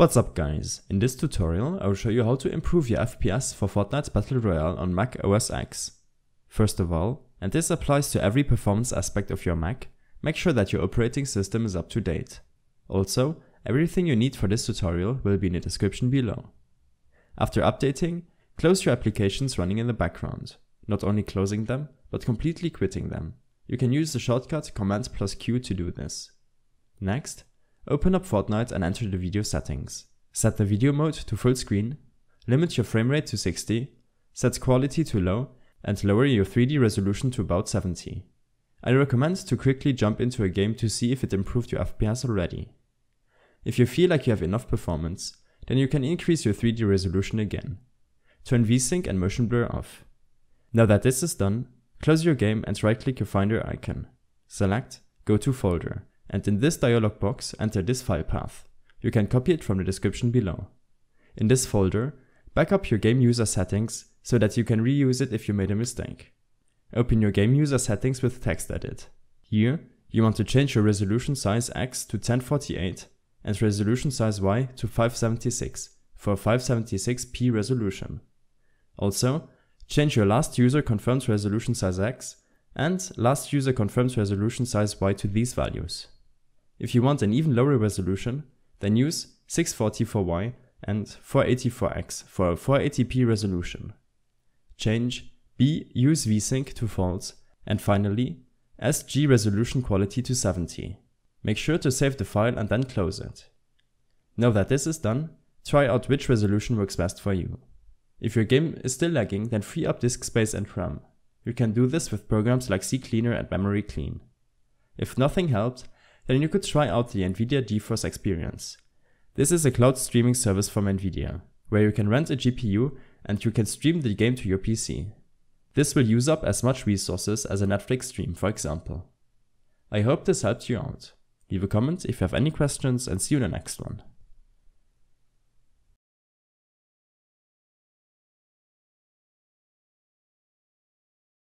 What's up guys, in this tutorial I will show you how to improve your FPS for Fortnite Battle Royale on Mac OS X. First of all, and this applies to every performance aspect of your Mac, make sure that your operating system is up to date. Also, everything you need for this tutorial will be in the description below. After updating, close your applications running in the background, not only closing them, but completely quitting them. You can use the shortcut Command plus Q to do this. Next, Open up Fortnite and enter the video settings. Set the video mode to full screen, limit your frame rate to 60, set quality to low, and lower your 3D resolution to about 70. I recommend to quickly jump into a game to see if it improved your FPS already. If you feel like you have enough performance, then you can increase your 3D resolution again. Turn VSync and motion blur off. Now that this is done, close your game and right click your Finder icon. Select Go to Folder and in this dialog box enter this file path. You can copy it from the description below. In this folder, back up your game user settings so that you can reuse it if you made a mistake. Open your game user settings with TextEdit. Here, you want to change your resolution size X to 1048 and resolution size Y to 576 for 576p resolution. Also, change your last user confirms resolution size X and last user confirms resolution size Y to these values. If you want an even lower resolution, then use 640 for Y and 480 for X for a 480p resolution. Change B use VSync to false and finally SG resolution quality to 70. Make sure to save the file and then close it. Now that this is done, try out which resolution works best for you. If your game is still lagging, then free up disk space and RAM. You can do this with programs like CCleaner and Memory Clean. If nothing helped, then you could try out the NVIDIA GeForce Experience. This is a cloud streaming service from NVIDIA, where you can rent a GPU and you can stream the game to your PC. This will use up as much resources as a Netflix stream, for example. I hope this helped you out. Leave a comment if you have any questions and see you in the next one.